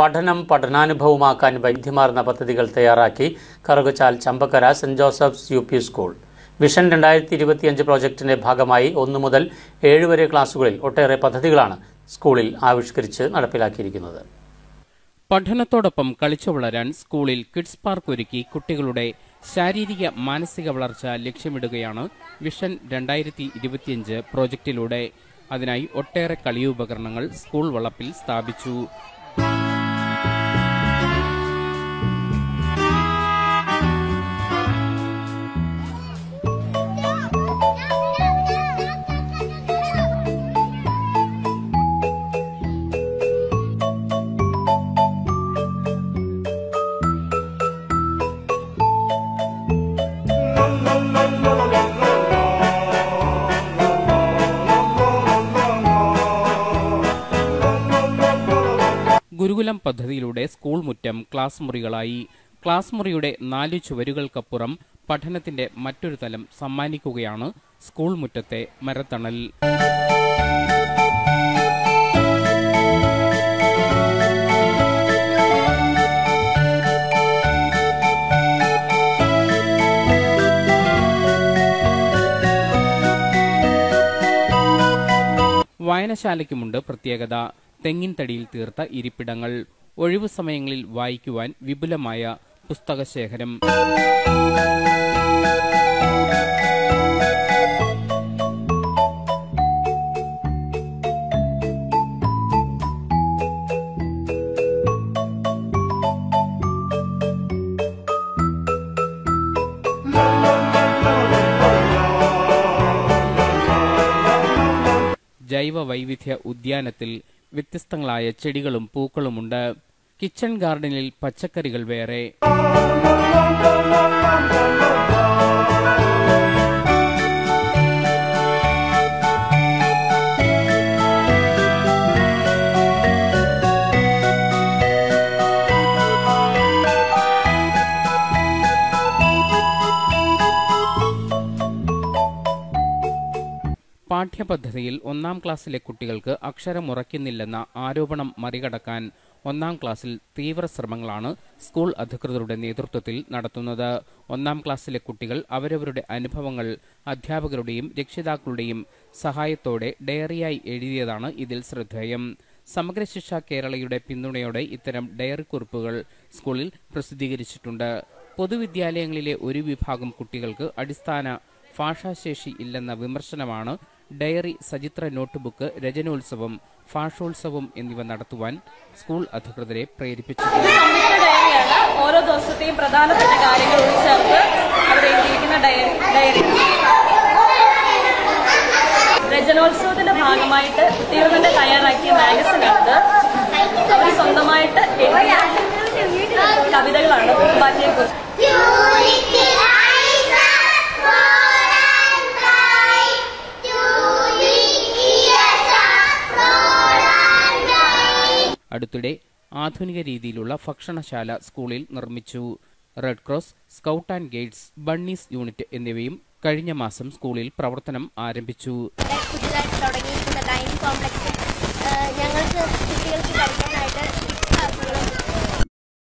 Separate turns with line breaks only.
പഠനം പഠനാനുഭവമാക്കാൻ വൈദ്യമാർന്ന പദ്ധതികൾ തയ്യാറാക്കി Karukachal Champakkara saint Joseph's U P school. Vision രണ്ടായിരത്തി ഇരുപത്തിയഞ്ച് പ്രോജക്ടിന്റെ ഭാഗമായി ഒന്നു മുതൽ ഏഴ് വരെ ക്ലാസുകളിൽ ഒട്ടേറെ പദ്ധതികളാണ് സ്കൂളിൽ ആവിഷ്കരിച്ച് നടപ്പിലാക്കിയിരിക്കുന്നത്.
പഠനത്തോടൊപ്പം കളിച്ചു വളരാൻ സ്കൂളിൽ കിഡ്സ് പാർക്ക് ഒരുക്കി കുട്ടികളുടെ ശാരീരിക മാനസിക വളർച്ച ലക്ഷ്യമിടുകയാണ് വിഷൻ രണ്ടായിരത്തി ഇരുപത്തിയഞ്ച് പ്രോജക്റ്റിലൂടെ. അതിനായി ഒട്ടേറെ കളിയുപകരണങ്ങൾ സ്കൂൾ വളപ്പിൽ സ്ഥാപിച്ചു. ഗുരുകുലം പദ്ധതിയിലൂടെ സ്കൂൾ മുറ്റം ക്ലാസ് മുറികളായി. ക്ലാസ് മുറിയുടെ നാല് ചുവരുകൾക്കപ്പുറം പഠനത്തിന്റെ മറ്റൊരു തലം സമ്മാനിക്കുകയാണ് സ്കൂൾ മുറ്റത്തെ മരത്തണൽ. വായനശാലയ്ക്കുമുണ്ട് പ്രത്യേകത. തെങ്ങിൻ തടിയിൽ തീർത്ത ഇരിപ്പിടങ്ങൾ. ഒഴിവു സമയങ്ങളിൽ വായിക്കുവാൻ വിപുലമായ പുസ്തകശേഖരം. ജൈവ വൈവിധ്യ ഉദ്യാനത്തിൽ വ്യത്യസ്തങ്ങളായ ചെടികളും പൂക്കളുമുണ്ട് കിച്ചൺ ഗാർഡനിൽ പച്ചക്കറികൾ വേറെ പാഠ്യപദ്ധതിയിൽ ഒന്നാം ക്ലാസ്സിലെ കുട്ടികൾക്ക് അക്ഷരമുറയ്ക്കുന്നില്ലെന്ന ആരോപണം മറികടക്കാൻ ഒന്നാം ക്ലാസ്സിൽ തീവ്ര ശ്രമങ്ങളാണ് സ്കൂൾ അധികൃതരുടെ നേതൃത്വത്തിൽ നടത്തുന്നത്. ഒന്നാം ക്ലാസ്സിലെ കുട്ടികൾ അവരവരുടെ അനുഭവങ്ങൾ അധ്യാപകരുടെയും രക്ഷിതാക്കളുടെയും സഹായത്തോടെ ഡയറിയായി എഴുതിയതാണ് ഇതിൽ ശ്രദ്ധേയം. സമഗ്ര ശിക്ഷ കേരളയുടെ പിന്തുണയോടെ ഇത്തരം ഡയറി കുറിപ്പുകൾ സ്കൂളിൽ പ്രസിദ്ധീകരിച്ചിട്ടുണ്ട്. പൊതുവിദ്യാലയങ്ങളിലെ ഒരു വിഭാഗം കുട്ടികൾക്ക് അടിസ്ഥാന ഭാഷാശേഷി ഇല്ലെന്ന വിമർശനമാണ് ഡയറി സചിത്ര നോട്ട്ബുക്ക് രചനോത്സവം ഭാഷോത്സവം എന്നിവ നടത്തുവാൻ സ്കൂൾ അധികൃതരെ
പ്രേരിപ്പിച്ചു. ഓരോ ദിവസത്തെയും പ്രധാനപ്പെട്ട കാര്യങ്ങൾ ഉൾച്ചേർത്ത് അവർ എഴുതിയിരിക്കുന്ന ഡയറി. രചനോത്സവത്തിന്റെ ഭാഗമായിട്ട് ഉത്തീർണന്റെ തയ്യാറാക്കിയ മാഗസിനാണിത് അവർ സ്വന്തമായിട്ട് കവിതകളാണ് പൂമ്പാറ്റയെ കുറിച്ച്
അടുത്തിടെ ആധുനിക രീതിയിലുള്ള ഭക്ഷണശാല സ്കൂളിൽ നിർമ്മിച്ചു. Red cross scout and guides bunnies unit എന്നിവയും കഴിഞ്ഞ മാസം സ്കൂളിൽ പ്രവർത്തനം ആരംഭിച്ചു.